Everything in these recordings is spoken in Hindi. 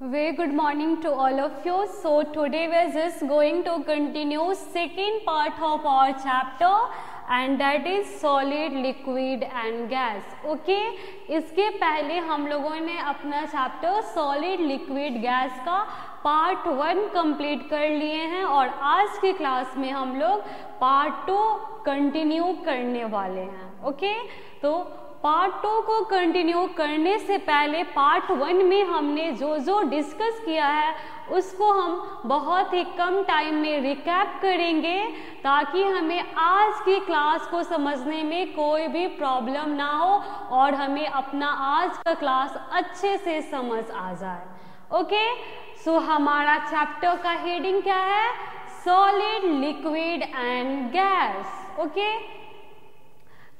Way good morning to all of you so today we is going to continue second part of our chapter and that is solid liquid and gas okay इसके पहले हम लोगों ने अपना चैप्टर सॉलिड लिक्विड गैस का पार्ट वन कंप्लीट कर लिए हैं, और आज की क्लास में हम लोग पार्ट टू कंटिन्यू करने वाले हैं. Okay okay? तो पार्ट टू को कंटिन्यू करने से पहले पार्ट वन में हमने जो जो डिस्कस किया है, उसको हम बहुत ही कम टाइम में रिकैप करेंगे ताकि हमें आज की क्लास को समझने में कोई भी प्रॉब्लम ना हो और हमें अपना आज का क्लास अच्छे से समझ आ जाए। ओके सो हमारा चैप्टर का हेडिंग क्या है? Solid liquid and gas okay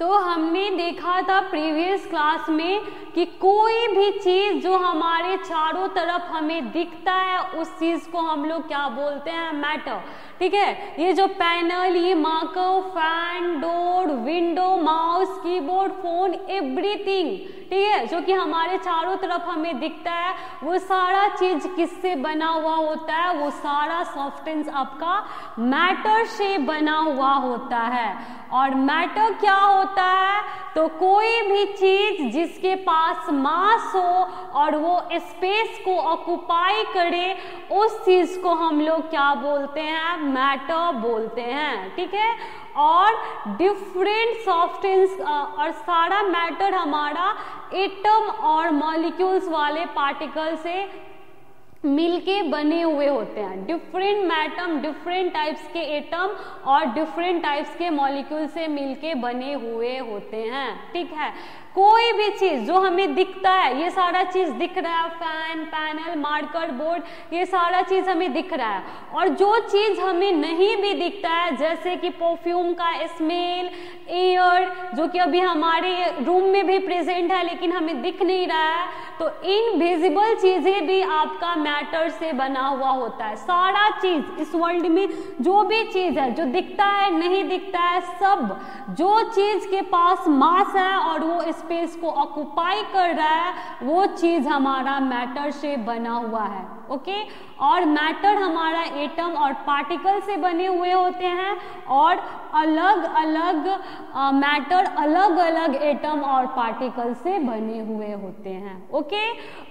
तो हमने देखा था प्रीवियस क्लास में कि कोई भी चीज़ जो हमारे चारों तरफ़ हमें दिखता है, उस चीज़ को हम लोग क्या बोलते हैं? मैटर ठीक है? ये जो पैनल, ये marker, fan, door, window, mouse, keyboard, phone, everything, ठीक है? जो कि हमारे चारों तरफ़ हमें दिखता है, वो सारा चीज़ किससे बना हुआ होता है? वो सारा सॉफ्टेंस आपका मैटर से बना हुआ होता है। और मैटर क्या होता है? तो कोई भी चीज़ जिसके पास मास हो और वो स्पेस को ऑक्युपाई करे, उस चीज़ को हम लोग क्या बोलते हैं? मैटर बोलते हैं, ठीक है? और डिफरेंट सॉफ्टेंस और सारा मैटर हमारा एटम और मॉलिक्यूल्स वाले पार्टिकल से मिलके बने हुए होते हैं। डिफरेंट मैटम डिफरेंट टाइप्स के एटम और डिफरेंट टाइप्स के मॉलिक्यूल से मिलके बने हुए होते हैं, ठीक है? कोई भी चीज़ जो हमें दिखता है, ये सारा चीज़ दिख रहा है, फ़ैन, पैनल, मार्कर, बोर्ड, ये सारा चीज़ हमें दिख रहा है। और जो चीज़ हमें नहीं भी दिखता है, जैसे कि परफ्यूम का स्मेल, एयर, जो कि अभी हमारे रूम में भी प्रेजेंट है, लेकिन हमें दिख नहीं रहा है तो इनविजिबल चीज़ें भी आपका मैटर से बना हुआ होता है। सारा चीज़ इस वर्ल्ड में जो भी चीज़ है, जो दिखता है, नहीं दिखता है, सब जो चीज़ के पास मास है और वो स्पेस को ऑक्युपाई कर रहा है, वो चीज़ हमारा मैटर से बना हुआ है ओके और मैटर हमारा एटम और पार्टिकल से बने हुए होते हैं, और अलग अलग मैटर अलग अलग एटम और पार्टिकल से बने हुए होते हैं ओके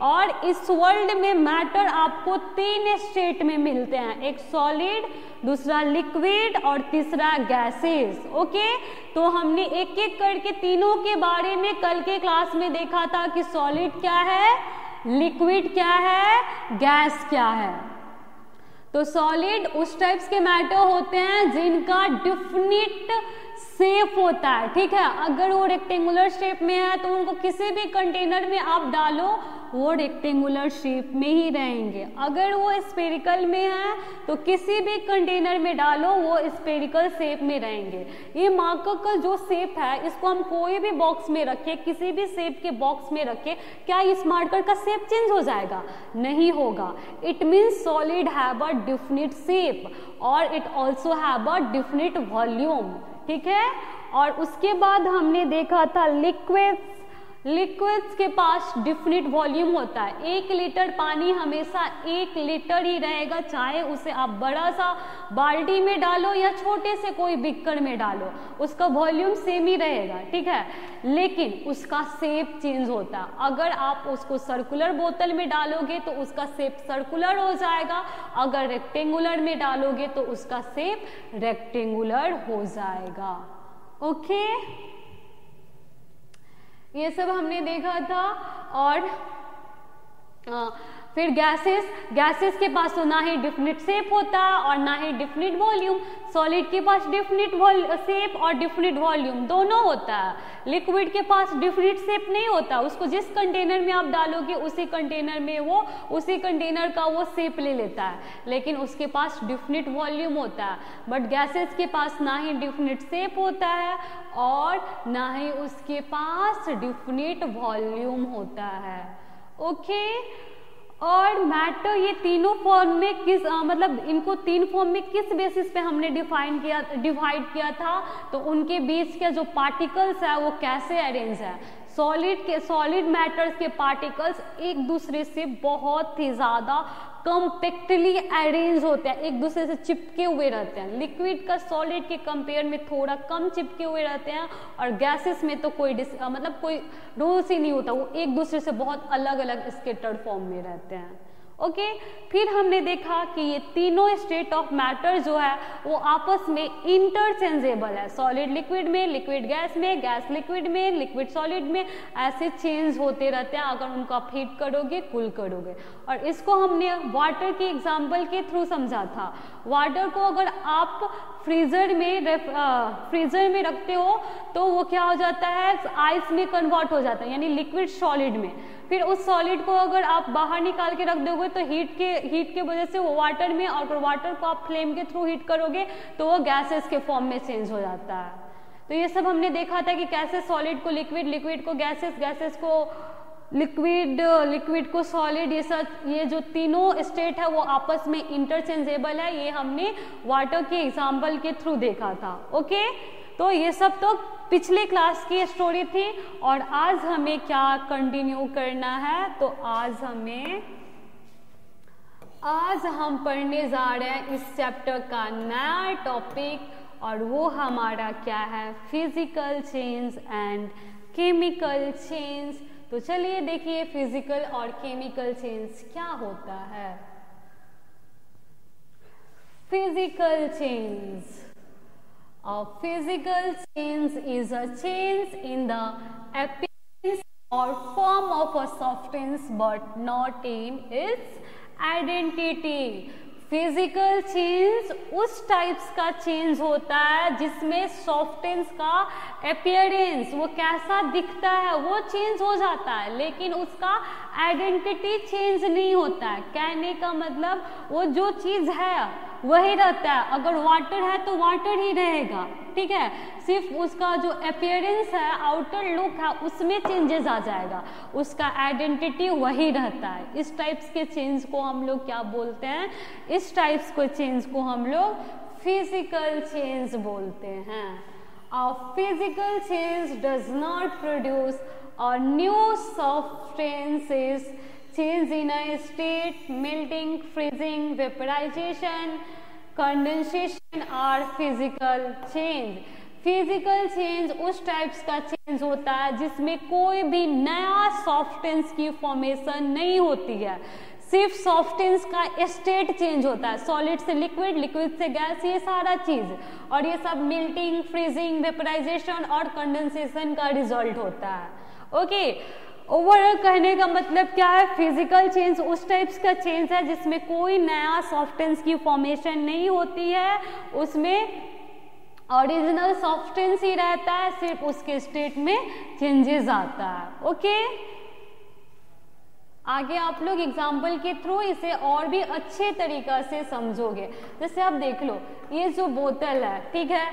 और इस वर्ल्ड में मैटर आपको तीन स्टेट में मिलते हैं, एक सॉलिड दूसरा लिक्विड और तीसरा गैसेस ओके तो हमने एक एक करके तीनों के बारे में कल के क्लास में देखा था कि सॉलिड क्या है लिक्विड क्या है गैस क्या है। तो सॉलिड उस टाइप्स के मैटर होते हैं जिनका डिफिनिट सेफ़ होता है, ठीक है? अगर वो रेक्टेंगुलर शेप में है तो उनको किसी भी कंटेनर में आप डालो वो रेक्टेंगुलर शेप में ही रहेंगे। अगर वो स्पेरिकल में है तो किसी भी कंटेनर में डालो, वो स्पेरिकल शेप में रहेंगे। ये मार्कर का जो शेप है, इसको हम कोई भी बॉक्स में रखें, किसी भी शेप के बॉक्स में रखें, क्या इस मार्कर का शेप चेंज हो जाएगा? नहीं होगा। It means solid have a definite shape और it also have a definite volume ठीक है? और उसके बाद हमने देखा था लिक्विड्स लिक्विड्स के पास डिफिनिट वॉल्यूम होता है। एक लीटर पानी हमेशा एक लीटर ही रहेगा, चाहे उसे आप बड़ा सा बाल्टी में डालो या छोटे से कोई बिक्कर में डालो। उसका वॉल्यूम सेम ही रहेगा, ठीक है? लेकिन उसका सेप चेंज होता है। अगर आप उसको सर्कुलर बोतल में डालोगे तो उसका सेप सर्कुलर हो जाएगा। अगर रेक्टेंगुलर में डालोगे तो उसका सेप रेक्टेंगुलर हो जाएगा। Okay okay? ये सब हमने देखा था और आ, फिर गैसेस गैसेस के पास तो ना ही डिफिनिट शेप होता और ना ही डिफिनिट वॉल्यूम सॉलिड के पास डिफिनिट शेप और डिफिनिट वॉल्यूम दोनों होता। है लिक्विड के पास डिफिनिट शेप नहीं होता। उसको जिस कंटेनर में आप डालोगे, उसी कंटेनर में वो, उसी कंटेनर का वो शेप ले लेता। है लेकिन उसके पास डिफिनिट वॉल्यूम होता। है बट गैसेस के पास ना ही डिफिनिट शेप होता है और ना ही उसके पास डिफिनिट वॉल्यूम होता है। Okay okay? और मैटर ये तीनों फॉर्म में किस आ, मतलब इनको तीन फॉर्म में किस बेसिस पे हमने डिफाइन किया डिवाइड किया था? तो उनके बीच के जो पार्टिकल्स है वो कैसे अरेंज है? सॉलिड के सॉलिड मैटर्स के पार्टिकल्स एक दूसरे से बहुत ही ज़्यादा कम्पेक्टली अरेंज होते हैं, एक दूसरे से चिपके हुए रहते हैं। लिक्विड का सॉलिड के कंपेयर में थोड़ा कम चिपके हुए रहते हैं और गैसेस में तो कोई डिस मतलब कोई रूल्स ही नहीं होता, वो एक दूसरे से बहुत अलग अलग स्केटर्ड फॉर्म में रहते हैं। ओके? फिर हमने देखा कि ये तीनों स्टेट ऑफ़ मैटर जो है, वो आपस में इंटरचेंजेबल है। सॉलिड लिक्विड में लिक्विड गैस में गैस लिक्विड में लिक्विड सॉलिड में, ऐसे चेंज होते रहते हैं। अगर उनको आप हीट करोगे कूल करोगे। और इसको हमने वाटर के एग्ज़ाम्पल के थ्रू समझा था। वाटर को अगर आप फ्रीजर में फ्रीजर में रखते हो तो वो क्या हो जाता है? आइस में कन्वर्ट हो जाता है। यानी लिक्विड सॉलिड में। फिर उस सॉलिड को अगर आप बाहर निकाल के रख दोगे तो हीट के हीट के वजह से वो वाटर में और वाटर को आप फ्लेम के थ्रू हीट करोगे तो वो गैसेस के फॉर्म में चेंज हो जाता है। तो ये सब हमने देखा था कि कैसे सॉलिड को लिक्विड लिक्विड को गैसेस गैसेस को लिक्विड लिक्विड को सॉलिड ये सब, ये जो तीनों स्टेट है, वो आपस में इंटरचेंजेबल है। ये हमने वाटर के एग्ज़ाम्पल के थ्रू देखा था ओके तो ये सब तो पिछले क्लास की स्टोरी थी और आज हमें क्या कंटिन्यू करना है? तो आज हमें, आज हम पढ़ने जा रहे हैं इस चैप्टर का नया टॉपिक और वो हमारा क्या है? Physical change and chemical change तो चलिए देखिए फ़िज़िकल और केमिकल चेंज क्या होता है। Physical change A physical change is a change in the appearance or form of a substance but not in its identity. Physical change उस टाइप्स का चेंज होता है जिसमें सॉफ्टेंस का अपियरेंस वो कैसा दिखता है, वो चेंज हो जाता है, लेकिन उसका आइडेंटिटी चेंज नहीं होता है कहने का मतलब वो जो चीज़ है वही रहता है। अगर वाटर है तो वाटर ही रहेगा, ठीक है? सिर्फ़ उसका जो अपियरेंस है आउटर लुक है, उसमें चेंजेस आ जाएगा। उसका आइडेंटिटी वही रहता है। इस टाइप्स के चेंज को हम लोग क्या बोलते हैं? इस टाइप्स को चेंज को हम लोग फ़िज़िकल चेंज बोलते हैं। और physical change does not produce और new substances change in a state, melting, freezing, vaporization, condensation और physical. फ़िज़िकल चेंज उस टाइप्स का चेंज होता है जिसमें कोई भी नया सॉफ्टेंस की फॉर्मेशन नहीं होती है सिर्फ़ सॉफ्टेंस का स्टेट चेंज होता है सॉलिड से लिक्विड लिक्विड से गैस ये सारा चीज़ और ये सब मिल्टिंग फ्रीजिंग वेपराइजेशन और कंडेंसेशन का रिज़ल्ट होता है ओके okay? ओवरऑल कहने का मतलब क्या है? फ़िज़िकल चेंज उस टाइप्स का चेंज है जिसमें कोई नया सॉफ्टेंस की फॉर्मेशन नहीं होती है। उसमें ओरिजिनल सॉफ्टेंस ही रहता है, सिर्फ़ उसके स्टेट में चेंजेस आता है। ओके आगे आप लोग एग्ज़ाम्पल के थ्रू इसे और भी अच्छे तरीका से समझोगे। जैसे आप देख लो, ये जो बोतल है, ठीक है?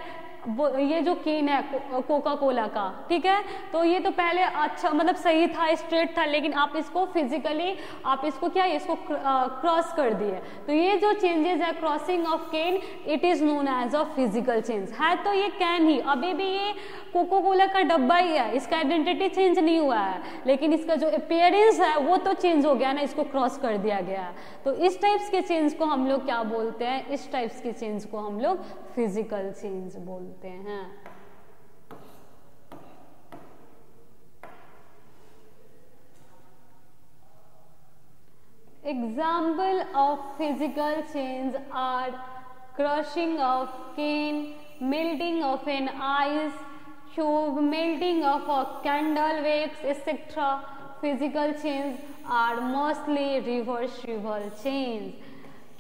ये जो केन है को, कोका कोला का ठीक है? तो ये तो पहले अच्छा मतलब सही था स्ट्रेट था लेकिन आप इसको फिजिकली आप इसको क्या इसको क्रॉस कर दिए। तो ये जो चेंजेस है crushing of can it is known as a physical change है तो ये कैन ही। अभी भी ये कोको कोला का डब्बा ही है इसका आइडेंटिटी चेंज नहीं हुआ है। लेकिन इसका जो अपियरेंस है वो तो चेंज हो गया ना इसको क्रॉस कर दिया गया तो इस टाइप्स के चेंज को हम लोग क्या बोलते हैं? इस टाइप्स के चेंज को हम लोग फ़िज़िकल चेंज बोलते हैं। सकते हैं। Example of physical change are crushing of can melting of an ice cube melting of a candle wax etcetera physical change are mostly reverse reversible change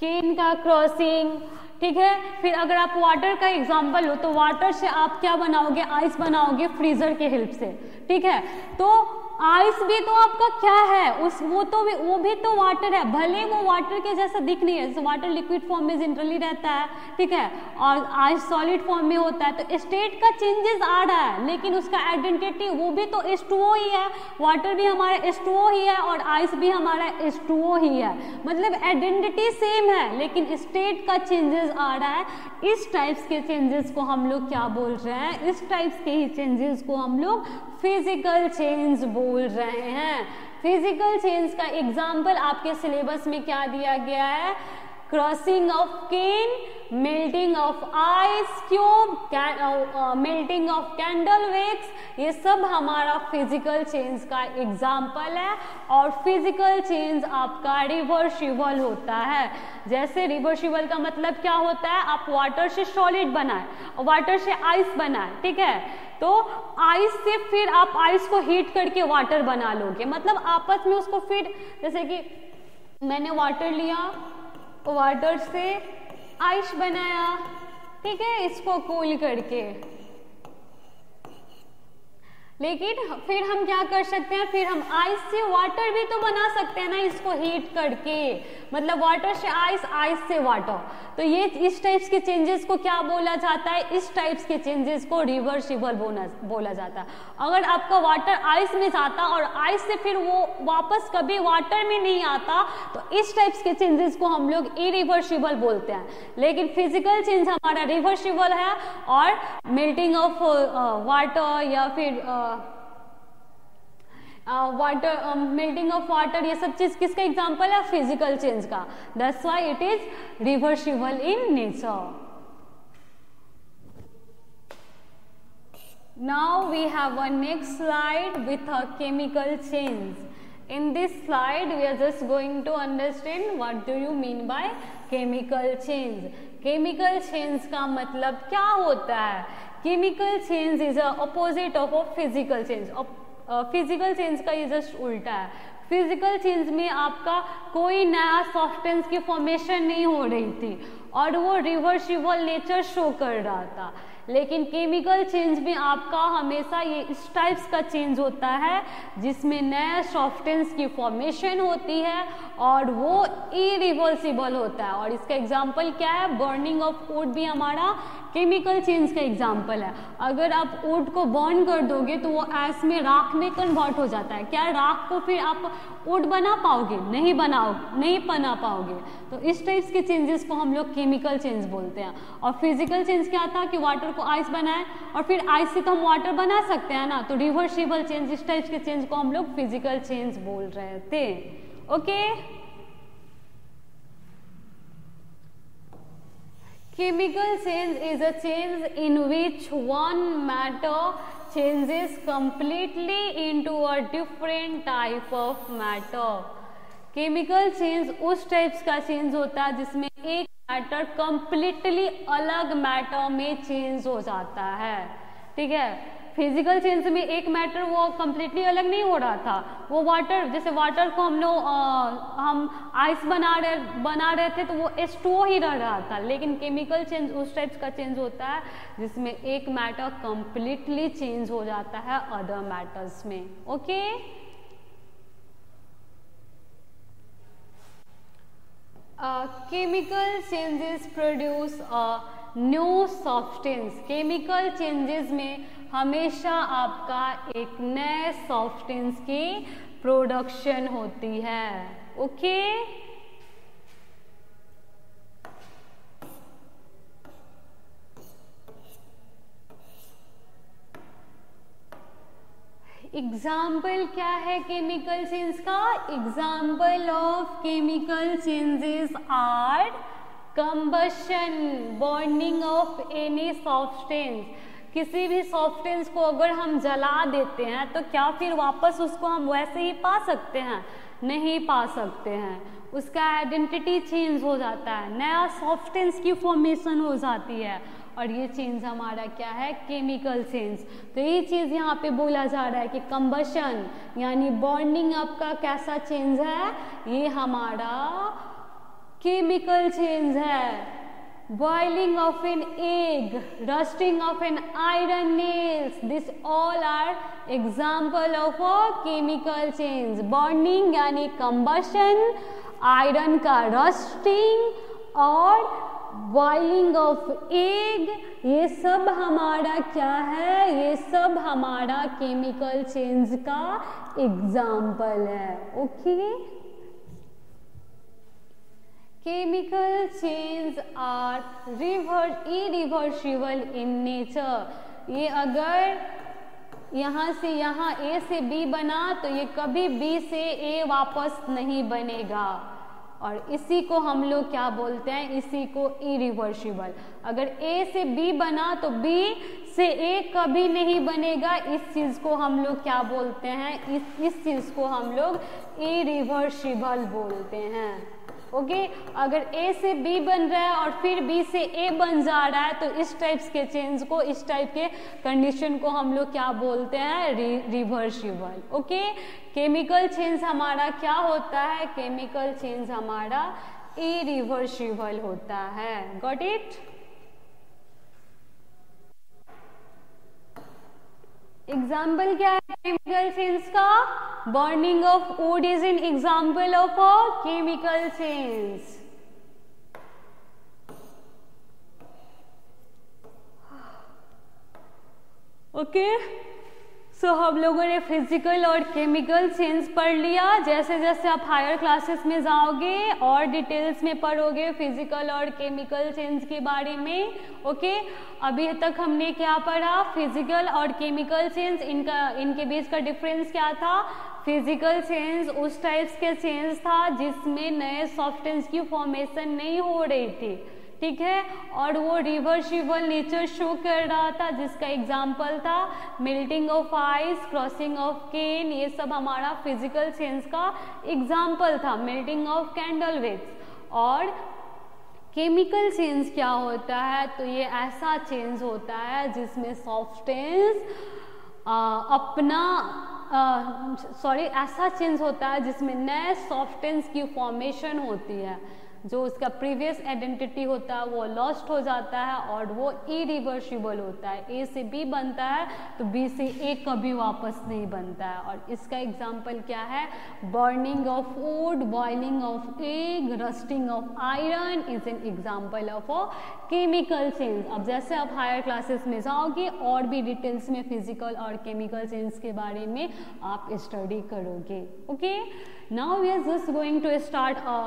can का क्रॉसिंग ठीक है? फिर अगर आप वाटर का एग्ज़ाम्पल लो तो वाटर से आप क्या बनाओगे? आइस बनाओगे फ्रीजर के हेल्प से। ठीक है? तो आइस भी तो आपका क्या है? उस, वो तो भी, वो भी तो वाटर है। भले वो वाटर के जैसा दिख नहीं है वाटर लिक्विड फॉर्म में जनरली रहता है, ठीक है? और आइस सॉलिड फॉर्म में होता है तो स्टेट का चेंजेस आ रहा है, लेकिन उसका आइडेंटिटी वो भी तो एस ही है। वाटर भी हमारा एस ही है और आइस भी हमारा एस ही है। मतलब आइडेंटिटी सेम है, लेकिन स्टेट का चेंजेस आ रहा है। इस टाइप्स के चेंजेस को हम लोग क्या बोल रहे हैं? इस टाइप्स के ही चेंजेस को हम लोग फ़िज़िकल चेंज बोल रहे हैं। फ़िज़िकल चेंज का एग्ज़ाम्पल आपके सिलेबस में क्या दिया गया है? Crushing of can melting of ice cube melting of candle wax ये सब हमारा फ़िज़िकल चेंज का एग्ज़ाम्पल है और फ़िज़िकल चेंज आपका रिवर्सिबल होता है। जैसे रिवर्सिबल का मतलब क्या होता है? आप वाटर से सॉलिड बनाए वाटर से आइस बनाए, ठीक है? तो आइस से फिर आप आइस को हीट करके वाटर बना लोगे। मतलब आपस में उसको फिर, जैसे कि मैंने वाटर लिया वाटर से आइस बनाया ठीक है? इसको कूल करके। लेकिन फिर हम क्या कर सकते हैं? फिर हम आइस से वाटर भी तो बना सकते हैं ना इसको हीट करके। मतलब वाटर से आइस आइस से वाटर तो ये इस टाइप्स के चेंजेस को क्या बोला जाता है? इस टाइप्स के चेंजेस को रिवर्सिबल बोला जाता है। अगर आपका वाटर आइस में जाता और आइस से फिर वो वापस कभी वाटर में नहीं आता तो इस टाइप्स के चेंजेस को हम लोग इरिवर्सिबल बोलते हैं। लेकिन फ़िज़िकल चेंज हमारा रिवर्सिबल है और मेल्टिंग ऑफ़ वाटर या फिर uh, water melting of water ये सब चीज़ किसका एग्ज़ाम्पल है? फ़िज़िकल चेंज का। Thus why it is reversible in nature now we have a slide with a chemical change in this slide we are just going to understand what do you mean by chemical change chemical change का मतलब क्या होता है? Chemical change is opposite of of physical change physical change का ये जस्ट उल्टा है। फ़िज़िकल चेंज में आपका कोई नया सॉफ्टेंस की फॉर्मेशन नहीं हो रही थी और वो रिवर्सिबल नेचर शो कर रहा था। लेकिन केमिकल चेंज में आपका हमेशा ये इस टाइप्स का चेंज होता है, जिसमें नए सॉफ्टेंस की फॉर्मेशन होती है और वो इरिवर्सिबल होता है। और इसका एग्ज़ाम्पल क्या है? बर्निंग ऑफ़ वुड भी हमारा केमिकल चेंज का एग्ज़ाम्पल है। अगर आप वुड को बर्न कर दोगे तो वो ऐस में राख में कन्वर्ट हो जाता है। क्या राख को फिर आप वुड बना पाओगे? नहीं बनाओ, नहीं बना पाओगे। तो इस टाइप्स के चेंजेस को हम लोग केमिकल चेंज बोलते हैं। और फ़िज़िकल चेंज क्या था कि वाटर को आइस बनाए और फिर आइस से तो हम वाटर बना सकते हैं ना? तो रिवर्सिबल चेंज इस टाइप के चेंज को हम लोग फ़िज़िकल चेंज बोल रहे थे। Okay chemical change is a change in which one matter changes completely into a different type of matter chemical change उस टाइप्स का चेंज होता है जिसमें एक मैटर कंप्लीटली अलग मैटर में चेंज हो जाता है। ठीक है? फ़िज़िकल चेंज में एक मैटर वो कम्प्लीटली अलग नहीं हो रहा था। वो वाटर जैसे वाटर को हम लोग हम आइस बना रहे बना रहे थे तो वो एस ही रह रहा था। लेकिन केमिकल चेंज उस टाइप्स का चेंज होता है जिसमें एक मैटर कम्प्लीटली चेंज हो जाता है अदर मैटर्स में। Okay chemical changes produce new substance chemical changes में हमेशा आपका एक नए सॉफ्टेंस की प्रोडक्शन होती है। ओके एग्ज़ाम्पल क्या है केमिकल चेंज का? Example of chemical changes are combustion burning of any substance किसी भी सॉफ्टेंस को अगर हम जला देते हैं तो क्या फिर वापस उसको हम वैसे ही पा सकते हैं? नहीं पा सकते हैं। उसका आइडेंटिटी चेंज हो जाता है। नया सॉफ्टेंस की फॉर्मेशन हो जाती है। और ये चेंज हमारा क्या है? केमिकल चेंज तो ये चीज़ यहाँ पे बोला जा रहा है कि कंबशन यानी बॉन्डिंग अप का कैसा चेंज है? ये हमारा केमिकल चेंज है. Boiling of an egg rusting of an iron nails this all are example of a chemical change burning यानी कंबशन आयरन का रस्टिंग और बॉइलिंग ऑफ़ एग ये सब हमारा क्या है? ये सब हमारा केमिकल चेंज का एग्ज़ाम्पल है okay okay? chemical change are rever irreversible in nature. ये अगर यहाँ से यहाँ ए से बी बना तो ये कभी बी से ए वापस नहीं बनेगा। और इसी को हम लोग क्या बोलते हैं? इसी को इरिवर्सिबल अगर ए से बी बना तो बी से ए कभी नहीं बनेगा। इस चीज़ को हम लोग क्या बोलते हैं? इस इस चीज़ को हम लोग इरिवर्सिबल बोलते हैं। ओके? अगर ए से बी बन रहा है और फिर बी से ए बन जा रहा है तो इस टाइप्स के चेंज को इस टाइप के कंडीशन को हम लोग क्या बोलते हैं? रि, रिवर्सिबल ओके? केमिकल चेंज हमारा क्या होता है? केमिकल चेंज हमारा इरिवर्सिबल होता है। गॉट इट एग्ज़ाम्पल क्या है? केमिकल चेंज का burning of wood is an example of a chemical change okay so so, हम लोगों ने फ़िज़िकल और केमिकल चेंज पढ़ लिया। जैसे जैसे आप हायर क्लासेस में जाओगे और डिटेल्स में पढ़ोगे फ़िज़िकल और केमिकल चेंज के बारे में ओके अभी तक हमने क्या पढ़ा? फ़िज़िकल और केमिकल चेंज इनका इनके बीच का डिफरेंस क्या था? फ़िज़िकल चेंज उस टाइप्स के चेंज था जिसमें नए सॉफ्टवेयर की फॉर्मेशन नहीं हो रही थी। ठीक है और वो रिवर्सिबल नेचर शो कर रहा था, जिसका एग्ज़ाम्पल था melting of ice crushing of can ये सब हमारा फ़िज़िकल चेंज का एग्ज़ाम्पल था मेल्टिंग ऑफ़ कैंडल विक्स और केमिकल चेंज क्या होता है? तो ये ऐसा चेंज होता है जिसमें सॉफ्टेंस अपना सॉरी ऐसा चेंज होता है जिसमें नए सॉफ्टेंस की फॉर्मेशन होती है। जो उसका प्रीवियस आइडेंटिटी होता है, वो लॉस्ट हो जाता है और वो इरिवर्सिबल होता है। ए से बी बनता है तो बी से ए कभी वापस नहीं बनता है। और इसका एग्ज़ाम्पल क्या है? Burning of wood boiling of egg rusting of iron is an example of a chemical change अब जैसे आप हायर क्लासेस में जाओगे, और भी डिटेल्स में फ़िज़िकल और केमिकल चेंज के बारे में आप स्टडी करोगे। Okay now we are just going to start a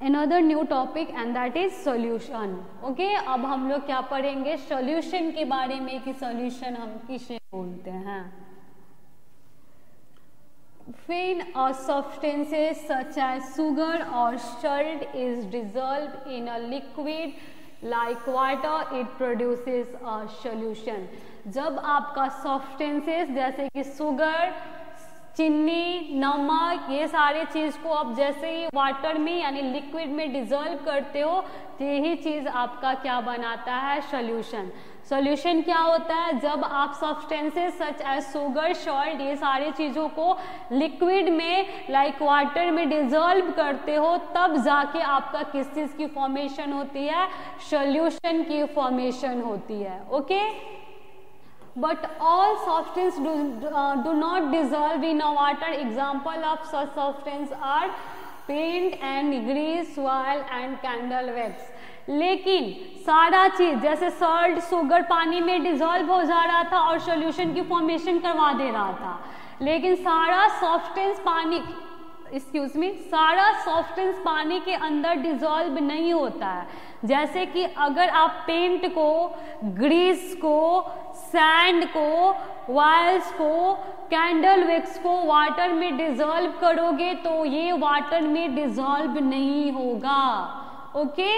another new topic and that is solution okay अब हम लोग क्या पढ़ेंगे solution के बारे में कि solution हम किसे बोलते हैं when a substances such as sugar or salt is dissolved in a liquid like water it produces a solution जब आपका substances जैसे कि sugar चीनी नमक, ये सारे चीज़ को आप जैसे ही वाटर में, यानी लिक्विड में डिजोल्व करते हो तो यही चीज़ आपका क्या बनाता है? सोल्यूशन सोल्यूशन क्या होता है? जब आप substances such as sugar salt ये सारी चीज़ों को लिक्विड में लाइक like वाटर में डिजोल्व करते हो, तब जाके आपका किस चीज़ की फॉर्मेशन होती है? सोल्यूशन की फॉर्मेशन होती है. Okay okay? But all substances do, uh, do not dissolve in a water example of such are paint and grease oil and candle wax लेकिन सारा चीज़ जैसे सॉल्ट सुगर पानी में डिजोल्व हो जा रहा था और सोल्यूशन की फॉर्मेशन करवा दे रहा था लेकिन सारा सॉफ्टेंस पानी एक्सक्यूज मी सारा सॉफ्टेंस पानी के अंदर डिजोल्व नहीं होता है जैसे कि अगर आप पेंट को ग्रीस को सैंड को वायल्स को कैंडल विक्स को वाटर में डिजोल्व करोगे तो ये वाटर में डिजोल्व नहीं होगा। Okay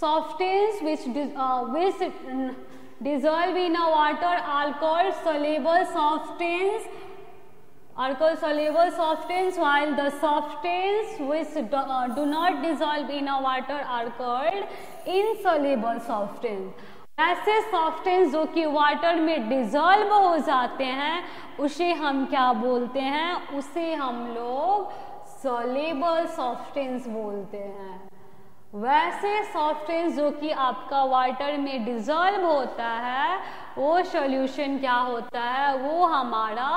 substance which which dissolve a water are called soluble substance alcohol soluble substance while the substance which do, uh, do not dissolve in a water are called insoluble substance ऐसे सॉफ्टेंस जो कि वाटर में डिजॉल्व हो जाते हैं उसे हम क्या बोलते हैं उसे हम लोग सोलेबल सॉफ्टेंस बोलते हैं वैसे सॉफ्टवेयर जो कि आपका वाटर में डिजॉल्व होता है वो सॉल्यूशन क्या होता है? वो हमारा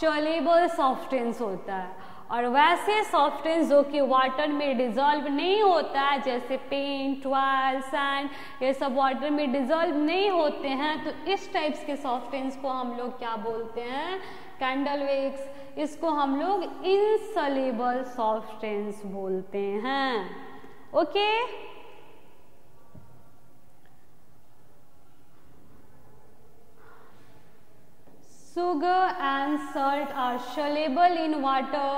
सोलेबल सॉफ्टेंस होता है। और वैसे सॉफ्टेंस जो कि वाटर में डिजॉल्व नहीं होता है, जैसे पेंट वायल सैंड ये सब वाटर में डिजॉल्व नहीं होते हैं तो इस टाइप्स के सॉफ्टेंस को हम लोग क्या बोलते हैं? कैंडल वेक्स इसको हम लोग इनसलेबल सॉफ्टेंस बोलते हैं। Okay okay? Sugar and salt are soluble in water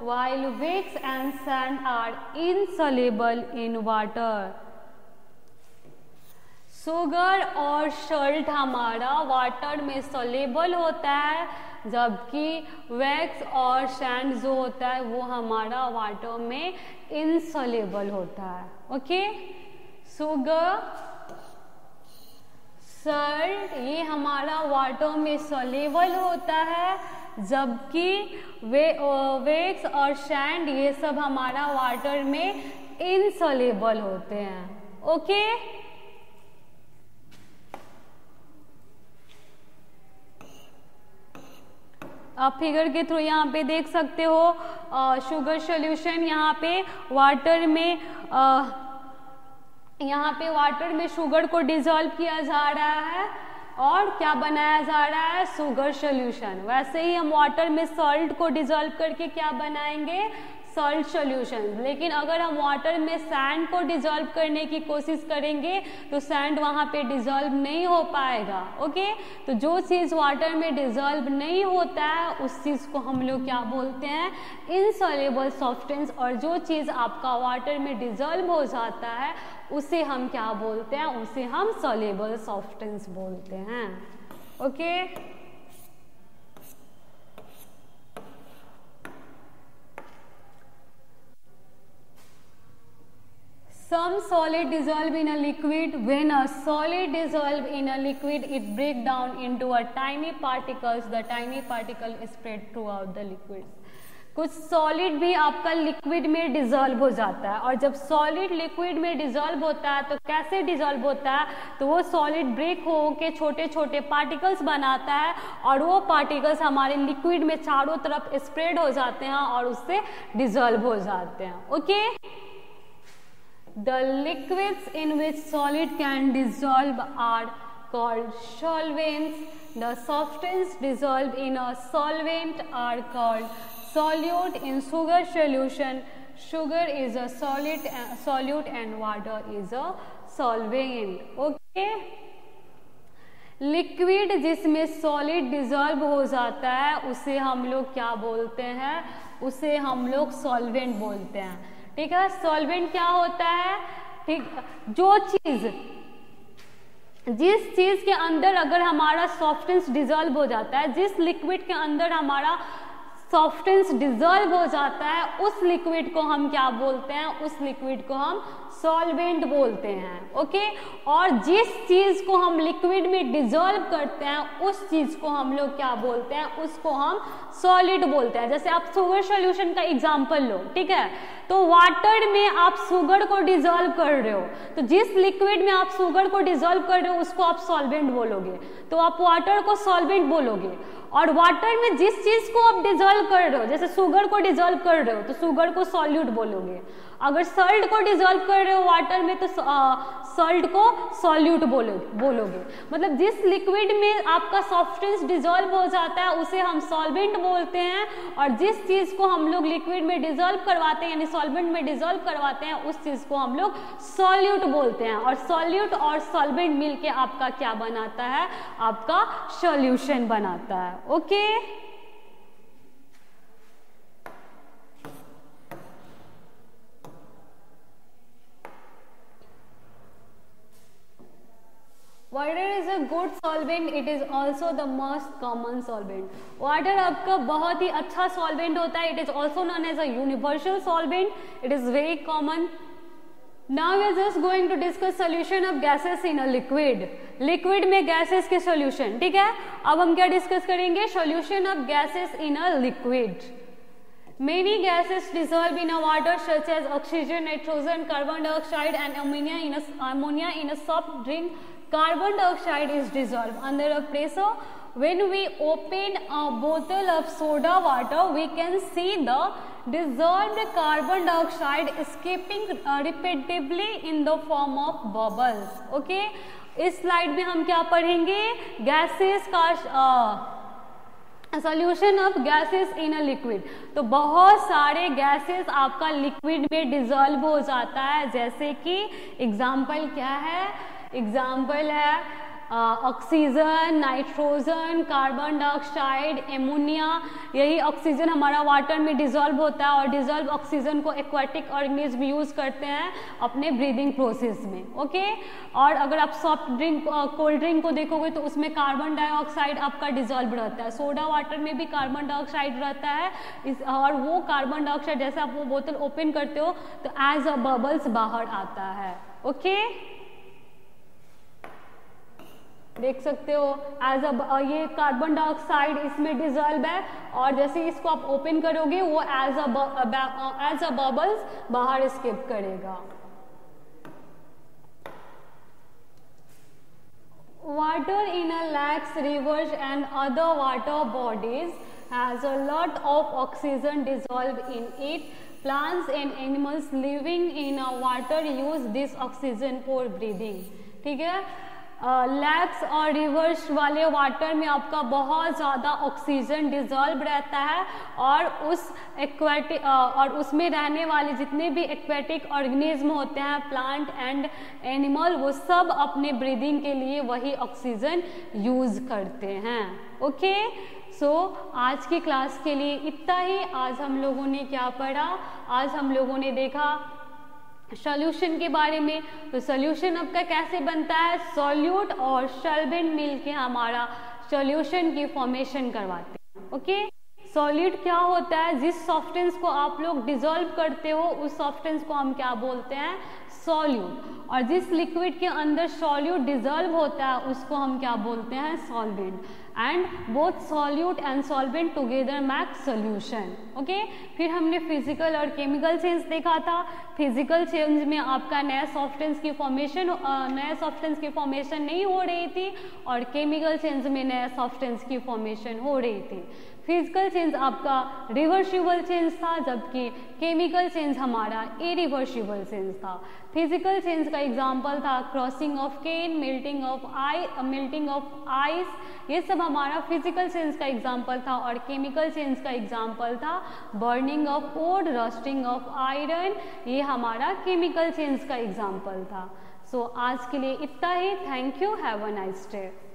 while wax and sand are insoluble in water. Sugar और सल्ट हमारा वाटर में सोलेबल होता है जबकि वैक्स और सैंड जो होता है वो हमारा वाटर में इनसोलेबल होता है ओके शुगर सल्ट ये हमारा वाटर में सोलेबल होता है जबकि वे वेक्स और सैंड ये सब हमारा वाटर में इनसोलेबल होते हैं ओके? आप फिगर के थ्रू यहाँ पे देख सकते हो शुगर सोल्यूशन यहाँ पे वाटर में आ, यहाँ पे वाटर में शुगर को डिजोल्व किया जा रहा है और क्या बनाया जा रहा है? शुगर सोल्यूशन वैसे ही हम वाटर में सॉल्ट को डिजोल्व करके क्या बनाएँगे? सॉल्ट सोल्यूशन लेकिन अगर हम वाटर में सैंड को डिजोल्व करने की कोशिश करेंगे तो सैंड वहाँ पे डिजोल्व नहीं हो पाएगा ओके तो जो चीज़ वाटर में डिजोल्व नहीं होता है, उस चीज़ को हम लोग क्या बोलते हैं? इनसॉलेबल सॉफ्टेंस और जो चीज़ आपका वाटर में डिजोल्व हो जाता है उसे हम क्या बोलते हैं? उसे हम सोलेबल सॉफ्टेंस बोलते हैं। Okay some solid dissolve in a liquid when a solid dissolve in a liquid it break down into a tiny particles the tiny particle spread throughout the liquid कुछ सॉलिड भी आपका लिक्विड में डिजोल्व हो जाता है। और जब सॉलिड लिक्विड में डिजोल्व होता है तो कैसे डिजोल्व होता है? तो वो सॉलिड ब्रेक हो के छोटे छोटे पार्टिकल्स बनाता है और वो पार्टिकल्स हमारे लिक्विड में चारों तरफ़ स्प्रेड हो जाते हैं और उससे डिजोल्व हो जाते हैं। Okay the liquids in which solid can dissolve are called solvents. The substance dissolved in a solvent are called in sugar solution. Sugar is a solid uh, solute and water is a solvent. Okay? Liquid जिसमें सॉलिड डिजॉल्व हो जाता है उसे हम लोग क्या बोलते हैं? उसे हम लोग सॉल्वेंट बोलते हैं। ठीक है? सॉल्वेंट क्या होता है? ठीक जो चीज़ जिस चीज़ के अंदर अगर हमारा सॉफ्टेंस डिजॉल्व हो जाता है जिस लिक्विड के अंदर हमारा सॉफ्टेंस डिजॉल्व हो जाता है, उस लिक्विड को हम क्या बोलते हैं? उस लिक्विड को हम सॉल्वेंट बोलते हैं, ओके? और जिस चीज़ को हम लिक्विड में डिजोल्व करते हैं, उस चीज़ को हम लोग क्या बोलते हैं? उसको हम सॉलिड बोलते हैं। जैसे आप शुगर सोल्यूशन का एग्जांपल लो, ठीक है? तो वाटर में आप शुगर को डिजोल्व कर रहे हो। तो जिस लिक्विड में आप शुगर को डिजोल्व कर रहे हो, उसको आप सॉल्वेंट बोलोगे। तो आप वाटर को सॉल्वेंट बोलोगे। और वाटर में जिस चीज़ को आप डिजोल्व कर रहे हो, जैसे सुगर को डिजोल्व कर रहे हो तो सुगर को सॉल्यूट बोलोगे। अगर सॉल्ट को डिजोल्व कर रहे हो वाटर में तो सॉल्ट को सॉल्यूट बोलोगे बोलोगे। मतलब जिस लिक्विड में आपका सॉफ्टेंस डिजोल्व हो जाता है, उसे हम सॉल्वेंट बोलते हैं। और जिस चीज़ को हम लोग लिक्विड में डिजोल्व करवाते हैं, यानी सॉल्वेंट में डिजोल्व करवाते हैं, उस चीज़ को हम लोग सॉल्यूट बोलते हैं। और सॉल्यूट और सॉल्वेंट मिलके आपका क्या बनाता है? आपका सॉल्यूशन बनाता है। Okay water is a good solvent it is also the most common solvent water आपका बहुत ही अच्छा सॉल्वेंट होता है. It is also known as a universal solvent it is very common now are just going to discuss solution of gases in a liquid liquid में गैसेस के सोल्यूशन ठीक है? अब हम क्या डिस्कस करेंगे? Solution of gases in a liquid Many gases dissolve in a water such as oxygen, nitrogen, carbon dioxide and ammonia in a, ammonia in a soft drink Carbon dioxide is dissolved under a pressure. When we open a bottle of soda water, we can see the dissolved carbon dioxide escaping uh, repeatedly in the form of bubbles. Okay? इस स्लाइड में हम क्या पढ़ेंगे गैसेस का solution of gases in a liquid तो बहुत सारे गैसेस आपका लिक्विड में डिजोल्व हो जाता है जैसे कि एग्ज़ाम्पल क्या है एग्ज़ाम्पल है oxygen nitrogen carbon dioxide ammonia यही ऑक्सीजन हमारा वाटर में डिजॉल्व होता है और डिजॉल्व ऑक्सीजन को एक्वाटिक ऑर्गेनिज्म यूज़ करते हैं अपने ब्रीदिंग प्रोसेस में ओके और अगर आप सॉफ्ट ड्रिंक कोल्ड ड्रिंक को देखोगे तो उसमें कार्बन डाइऑक्साइड आपका डिजॉल्व रहता है। सोडा वाटर में भी कार्बन डाइऑक्साइड रहता है। इस, और वो कार्बन डाइऑक्साइड जैसे आप वो बोतल ओपन करते हो तो एज अ बबल्स बाहर आता है ओके okay? देख सकते हो एज अब ये कार्बन डाइऑक्साइड इसमें डिजॉल्व है, और जैसे इसको आप ओपन करोगे, वो एज एज अ बबल्स बाहर स्केप करेगा। Water in a lakes rivers and other water bodies has a lot of oxygen dissolve in it plants and animals living in a water use this oxygen for breathing ठीक है? लैक्स और रिवर्स वाले वाटर में आपका बहुत ज़्यादा ऑक्सीजन डिजॉल्व रहता है और उस एक्वेटिक और उसमें रहने वाले जितने भी एक्वेटिक ऑर्गेनिज्म होते हैं प्लांट एंड एनिमल वो सब अपने ब्रीदिंग के लिए वही ऑक्सीजन यूज़ करते हैं। ओके? सो so, आज की क्लास के लिए इतना ही। आज हम लोगों ने क्या पढ़ा? आज हम लोगों ने देखा सॉल्यूशन के बारे में। तो सॉल्यूशन आपका कैसे बनता है? सॉल्यूट और शर्बेंट मिल के हमारा सॉल्यूशन की फॉर्मेशन करवाते हैं। ओके? सॉलिड क्या होता है? जिस सॉफ्टेंस को आप लोग डिजोल्व करते हो, उस सॉफ्टेंस को हम क्या बोलते हैं? सॉल्यूट। और जिस लिक्विड के अंदर सॉल्यूट डिजोल्व होता है, उसको हम क्या बोलते हैं? Solvent. And both solute and solvent together make solution. Okay? फिर हमने फ़िज़िकल और केमिकल चेंज देखा था। फ़िज़िकल चेंज में आपका नया सॉफ्टेंस की फॉर्मेशन नया सॉफ्टेंस की फॉर्मेशन नहीं हो रही थी और केमिकल चेंज में नया सॉफ्टेंस की फॉर्मेशन हो रही थी। फ़िज़िकल चेंज आपका रिवर्सिबल चेंज था, जबकि केमिकल चेंज हमारा इरिवर्सिबल चेंज था। फ़िज़िकल चेंज का एग्जांपल था crushing of can melting of ice melting of ice ये सब हमारा फ़िज़िकल चेंज का एग्जांपल था और केमिकल चेंज का एग्जांपल था। Burning of coal rusting of iron ये हमारा केमिकल चेंज का एग्ज़ाम्पल था। सो so, आज के लिए इतना ही। Thank you have a nice day